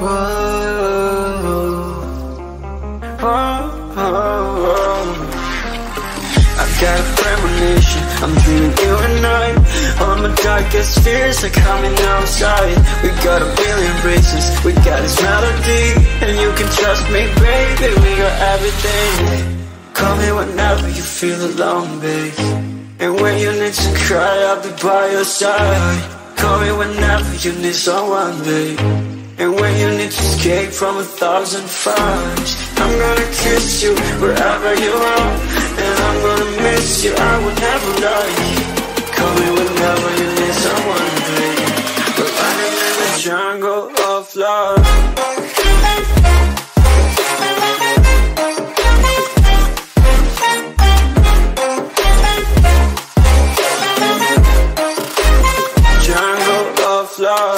Oh, oh, oh. I've got a premonition, I'm dreaming you and I All my darkest fears are coming outside. We got a billion races, we got this melody And you can trust me, baby, we got everything. Call me whenever you feel alone, babe And when you need to cry, I'll be by your side. Call me whenever you need someone, babe And when to escape from a thousand fires I'm gonna kiss you wherever you are And I'm gonna miss you, I will never lie Call me whenever you need someone, babe We're running in the jungle of love. Jungle of love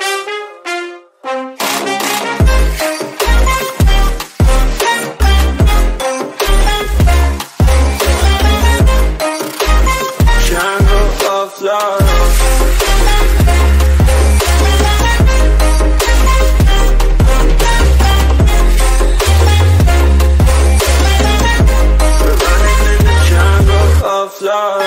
love.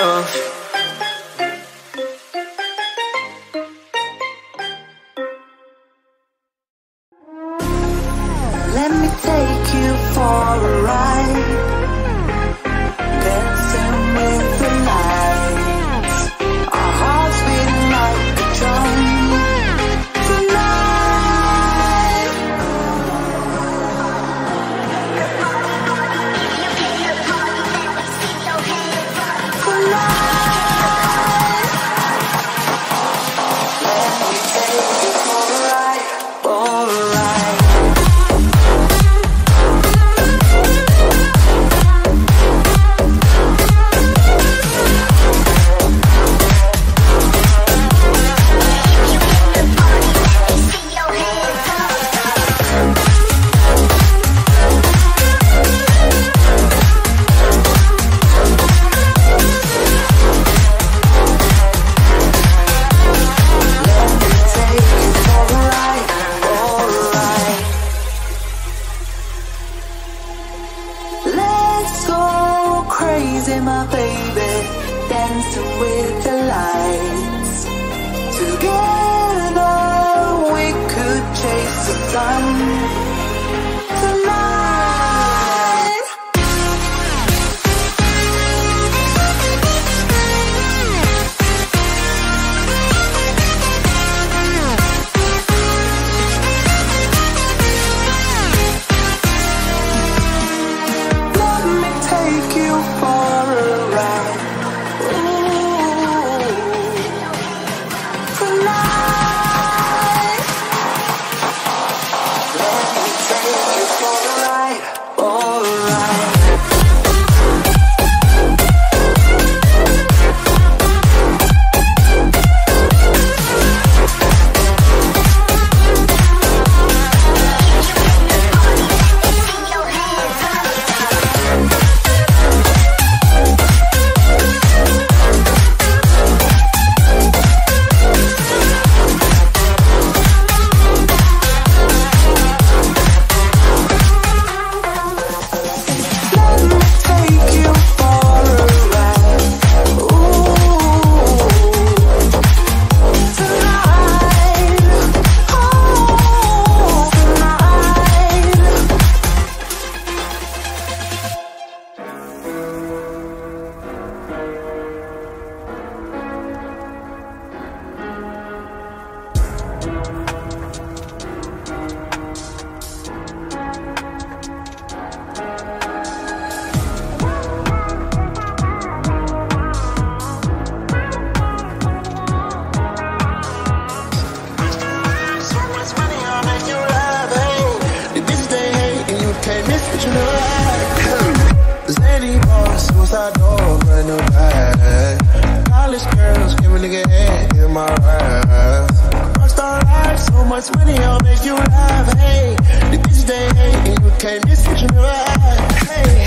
Sun Brand new girls, give my. Rockstar life, so much money, I'll make you laugh. Hey, the bitches they hate, and you can't miss what you never had. Hey.